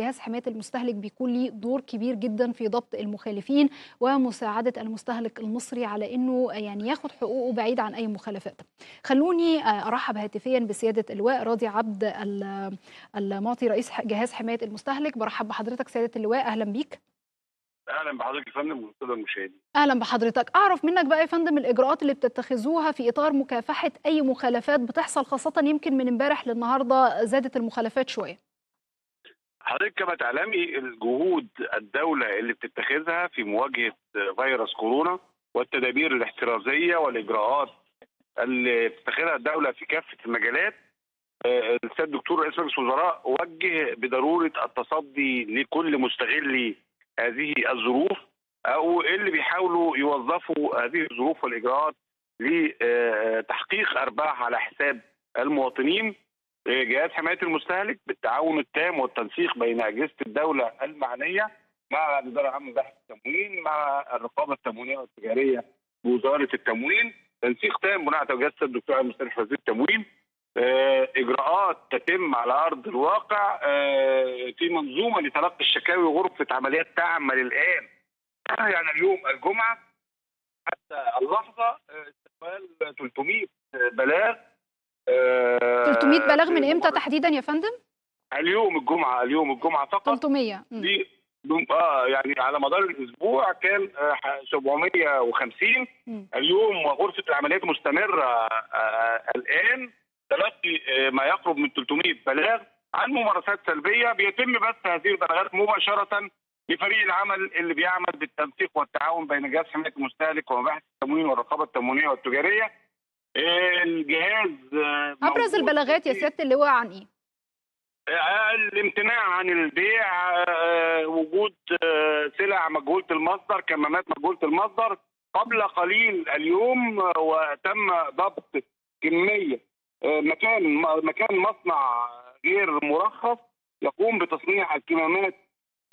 جهاز حماية المستهلك بيكون ليه دور كبير جدا في ضبط المخالفين ومساعدة المستهلك المصري على إنه يعني ياخد حقوقه بعيد عن أي مخالفات. خلوني أرحب هاتفيا بسيادة اللواء راضي عبد المعطي رئيس جهاز حماية المستهلك برحب بحضرتك سيادة اللواء أهلا بيك. أهلا بحضرتك يا فندم والسادة المشاهدين. أهلا بحضرتك، أعرف منك بقى يا فندم الإجراءات اللي بتتخذوها في إطار مكافحة أي مخالفات بتحصل خاصة يمكن من امبارح للنهاردة زادت المخالفات شوية. حضرتك كما تعلمي الجهود الدولة اللي بتتخذها في مواجهة فيروس كورونا والتدابير الاحترازية والإجراءات اللي بتتخذها الدولة في كافة المجالات السيد الدكتور رئيس مجلس الوزراء وجه بضرورة التصدي لكل مستغلي هذه الظروف أو اللي بيحاولوا يوظفوا هذه الظروف والإجراءات لتحقيق أرباح على حساب المواطنين. جهاز حماية المستهلك بالتعاون التام والتنسيق بين أجهزة الدولة المعنية مع الاداره العامة لبحث التموين مع الرقابة التموينية والتجارية بوزارة التموين. تنسيق تام بناء على توجيهات السيد الدكتور المستشار وزير التموين. إجراءات تتم على أرض الواقع. في منظومة لتلقي الشكاوي غرفة عمليات تعمل الآن. يعني اليوم الجمعة حتى اللحظة استقبال 300 بلاغ 300 بلاغ من إمتى تحديدا يا فندم؟ اليوم الجمعة اليوم الجمعة فقط. 300 دي آه يعني على مدار الأسبوع كان 750 مم. اليوم غرفة العمليات مستمرة آه الآن. تلقي ما يقرب من 300 بلاغ عن ممارسات سلبية. بيتم بث هذه البلاغات مباشرة لفريق العمل اللي بيعمل بالتنسيق والتعاون بين جهاز حماية المستهلك ومباحث التموين والرقابة التموينية والتجارية. الجهاز أبرز البلاغات يا سيادة اللواء عن إيه؟ الامتناع عن البيع وجود سلع مجهولة المصدر كمامات مجهولة المصدر. قبل قليل اليوم وتم ضبط كمية مكان مكان مصنع غير مرخص يقوم بتصنيع الكمامات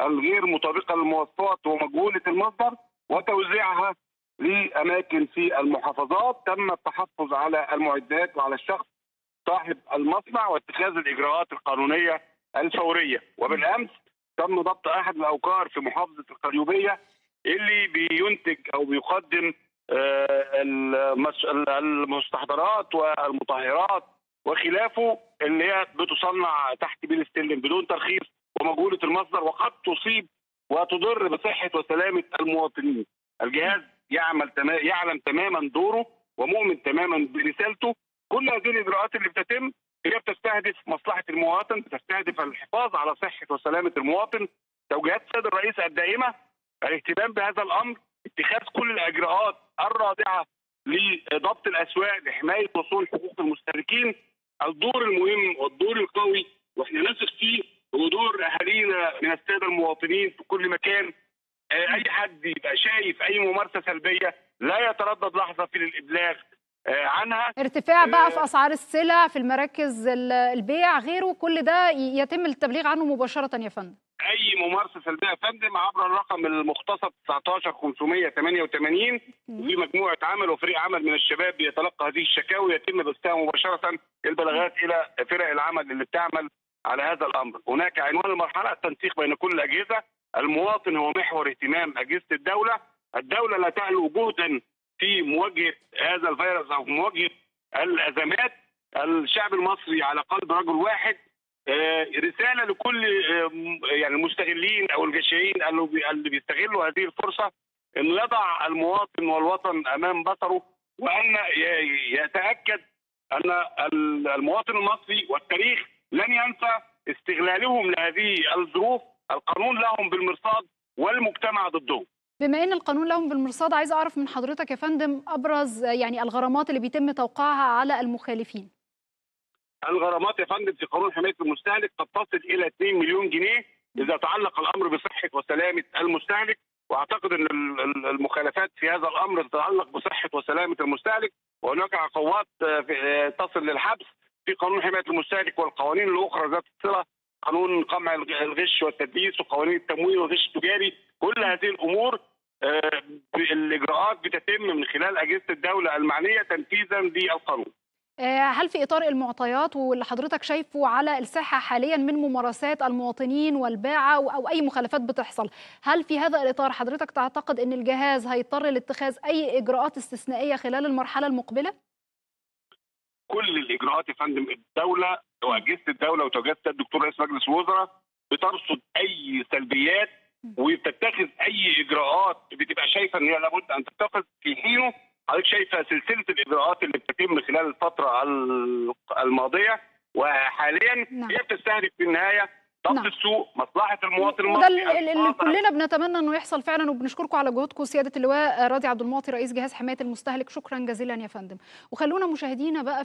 الغير مطابقة للمواصفات ومجهولة المصدر وتوزيعها. لأماكن في المحافظات تم التحفظ على المعدات وعلى الشخص صاحب المصنع واتخاذ الإجراءات القانونية الفورية وبالأمس تم ضبط أحد الأوقار في محافظة القليوبيه اللي بينتج أو بيقدم المستحضرات والمطهرات وخلافه اللي هي بتصنع تحت بيل ستيلن بدون ترخيص ومجهولة المصدر وقد تصيب وتضر بصحة وسلامة المواطنين. الجهاز يعمل تمام يعلم تماما دوره ومؤمن تماما برسالته. كل هذه الإجراءات اللي بتتم هي بتستهدف مصلحة المواطن، بتستهدف الحفاظ على صحة وسلامة المواطن. توجيهات السيد الرئيس الدائمة الاهتمام بهذا الأمر، اتخاذ كل الإجراءات الرادعة لضبط الأسواق لحماية وصول حقوق المستهلكين الدور المهم والدور القوي وإحنا نثق فيه هو دور أهالينا من السادة المواطنين في كل مكان أي حد يبقى شايف أي ممارسة سلبية لا يتردد لحظة في الإبلاغ عنها. ارتفاع بقى في أسعار السلع في المراكز البيع غيره كل ده يتم التبليغ عنه مباشرة يا فندم. أي ممارسة سلبية يا فندم عبر الرقم المختصر 19588 في مجموعة عمل وفريق عمل من الشباب بيتلقى هذه الشكاوي يتم بثها مباشرة البلاغات إلى فرق العمل اللي بتعمل على هذا الأمر. هناك عنوان المرحلة التنسيق بين كل الأجهزة. المواطن هو محور اهتمام أجهزة الدولة. الدولة لا تعلو جهدا في مواجهة هذا الفيروس أو في مواجهة الأزمات. الشعب المصري على قلب رجل واحد. رسالة لكل يعني المستغلين أو الجشعين اللي بيستغلوا هذه الفرصة. انه يضع المواطن والوطن أمام بصره وأن يتأكد أن المواطن المصري والتاريخ لن ينسى استغلالهم لهذه الظروف. القانون لهم بالمرصاد والمجتمع ضدهم. بما إن القانون لهم بالمرصاد عايز أعرف من حضرتك يا فندم أبرز يعني الغرامات اللي بيتم توقيعها على المخالفين. الغرامات يا فندم في قانون حماية المستهلك قد تصل إلى 2 مليون جنيه إذا تعلق الأمر بصحة وسلامة المستهلك. وأعتقد إن المخالفات في هذا الأمر تتعلق بصحة وسلامة المستهلك. وهناك عقوبات تصل للحبس في قانون حماية المستهلك والقوانين الأخرى ذات الصلة قانون قمع الغش والتدليس وقوانين التموين والغش التجاري كل هذه الأمور الإجراءات بتتم من خلال أجهزة الدولة المعنية تنفيذا للقانون. آه، هل في إطار المعطيات واللي حضرتك شايفه على الساحة حاليا من ممارسات المواطنين والباعة أو أي مخالفات بتحصل؟ هل في هذا الإطار حضرتك تعتقد إن الجهاز هيضطر لاتخاذ أي إجراءات استثنائية خلال المرحلة المقبلة؟ كل الإجراءات يا فندم الدولة وأجهزة الدولة وتوجيهات الدكتور رئيس مجلس الوزراء بترصد أي سلبيات وبتتخذ أي إجراءات بتبقى شايفة إن هي لابد أن تتخذ في حينه حضرتك شايفة سلسلة الإجراءات اللي بتتم خلال الفترة ال- الماضية وحاليا نعم. هي بتستهدف في النهاية ضبط نعم. السوق مصلحة المواطن المصري اللي اللي. كلنا بنتمنى إنه يحصل فعلا وبنشكركم على جهودكم سياده اللواء راضي عبد المعطي رئيس جهاز حماية المستهلك شكرا جزيلا يا فندم وخلونا مشاهدينا بقى